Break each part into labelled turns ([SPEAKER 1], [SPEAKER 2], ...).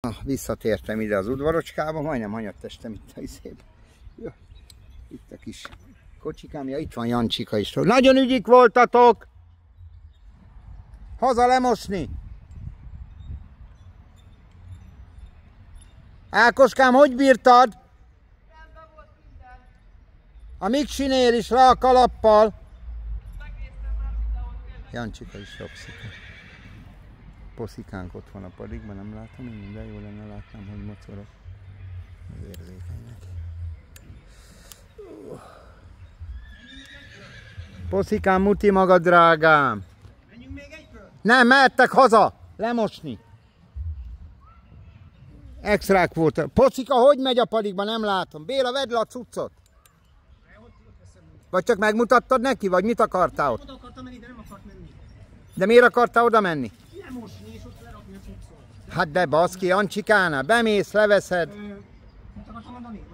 [SPEAKER 1] Na, visszatértem ide az udvarocskába, majdnem hanyattestem itt a izébe. Jó, itt a kis kocsikám, ja, itt van Jancsika is. Nagyon ügyik voltatok! Haza lemosni! Ákoskám, hogy bírtad? A Miksinél is le a kalappal. Jancsika is rakszik. Poszikánk ott van a padikban, nem látom én, de jó lenne látnám, hogy mocorog. Az érzékenyek. Poszikám, muti maga drágám.
[SPEAKER 2] Menjünk még egy kör?
[SPEAKER 1] Nem, mehettek haza, lemosni. Extrák volt. Pocika, hogy megy a padikba, nem látom. Béla, vedd le a cuccot. Vagy csak megmutattad neki, vagy mit akartál ott?
[SPEAKER 2] Oda akartam menni, de nem akart menni.
[SPEAKER 1] De miért akartál oda menni?
[SPEAKER 2] Lemosni és ott lerakni a cuccot.
[SPEAKER 1] Hát de baszki, Ancsikánál, bemész, leveszed.
[SPEAKER 2] Mit akartam mondani?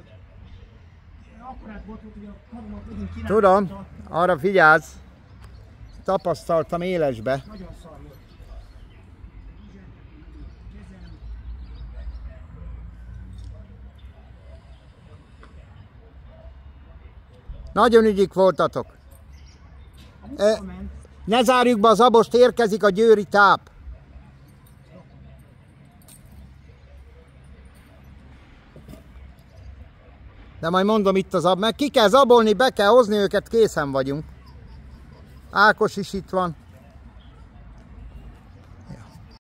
[SPEAKER 1] Tudom, arra figyelsz. Tapasztaltam élesbe.
[SPEAKER 2] Nagyon szar volt.
[SPEAKER 1] Nagyon ügyik voltatok. E-. Ne zárjuk be az abost, érkezik a győri táp. De majd mondom itt az ab, meg ki kell zabolni, be kell hozni őket, készen vagyunk. Ákos is itt van.